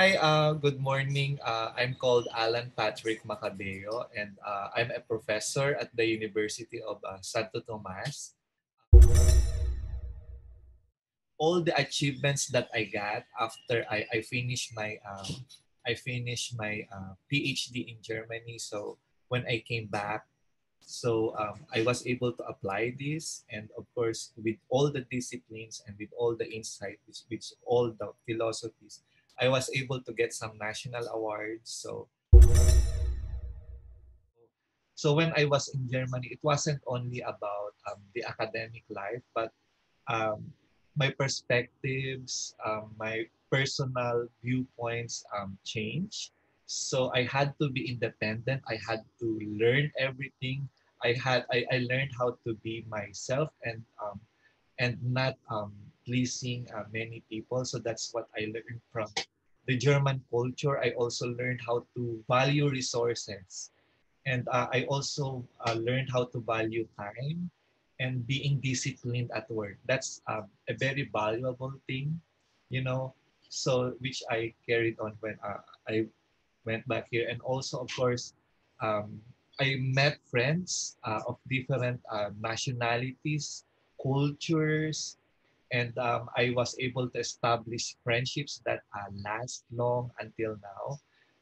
uh, good morning. Uh, I'm called Allan Patrick Macabeo, and uh, I'm a professor at the University of uh, Santo Tomas. All the achievements that I got after I, I finished my um, I finished my uh, PhD in Germany. So when I came back, so um, I was able to apply this, and of course, with all the disciplines and with all the insight, with, with all the philosophies, I was able to get some national awards. So, so when I was in Germany, it wasn't only about um, the academic life, but um, my perspectives, um, my personal viewpoints um, change. So I had to be independent. I had to learn everything. I had I, I learned how to be myself and um, and not um, pleasing uh, many people. So that's what I learned from the German culture. I also learned how to value resources. And uh, I also uh, learned how to value time and being disciplined at work. That's um, a very valuable thing, you know, so which I carried on when uh, I went back here. And also, of course, um, I met friends uh, of different uh, nationalities, cultures, and um, I was able to establish friendships that uh, last long until now.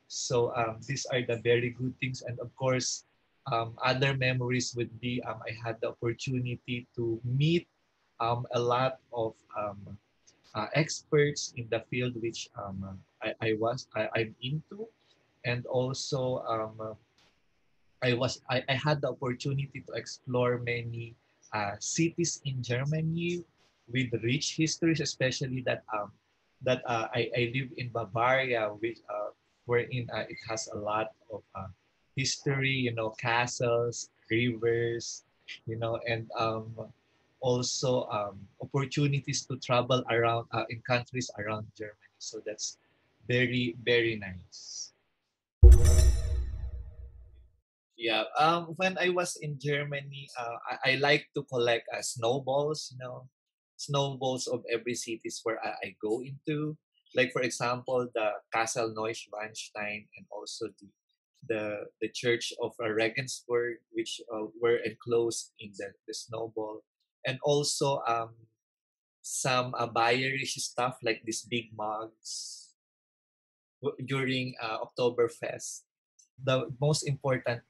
So um, these are the very good things, and of course, um, other memories would be um, I had the opportunity to meet um, a lot of um, uh, experts in the field which I, I, was I, I'm into, and also I was I, I had the opportunity to explore many uh, cities in Germany with rich histories, especially that um, that uh, I, I live in Bavaria, which uh, wherein uh, it has a lot of uh, history, you know, castles, rivers, you know, and um, also um, opportunities to travel around uh, in countries around Germany. So that's very very nice. Yeah, um, when I was in Germany, uh, I, I like to collect uh, snowballs, you know, snowballs of every cities where I, I go into. Like for example, the Castle Neuschwanstein and also the the, the Church of Regensburg, which uh, were enclosed in the, the snowball, and also um, some uh, Bayerish stuff like these big mugs during uh, Oktoberfest. The most important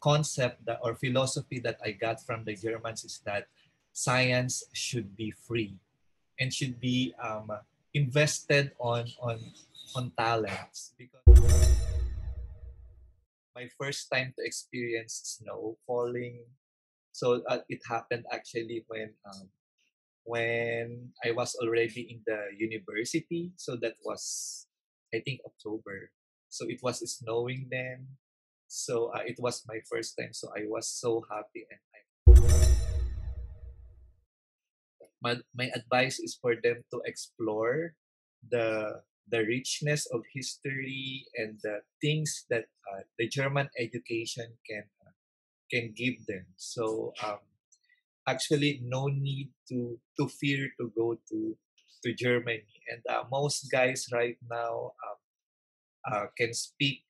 concept that, or philosophy that I got from the Germans is that science should be free and should be um, invested on on on talents. Because my first time to experience snow falling so uh, it happened actually when um, when I was already in the university. So that was I think October. So it was snowing then. So uh, it was my first time. So I was so happy and I my, my advice is for them to explore the the richness of history and the things that uh, the German education can uh, can give them. So um, actually, no need to to fear to go to to Germany. And uh, most guys right now um, uh, can speak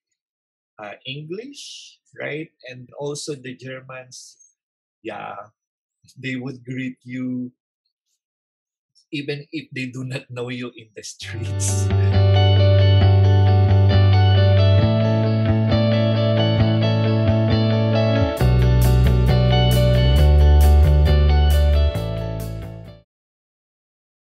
uh, English, right? And also the Germans, yeah, they would greet you even if they do not know you in the streets.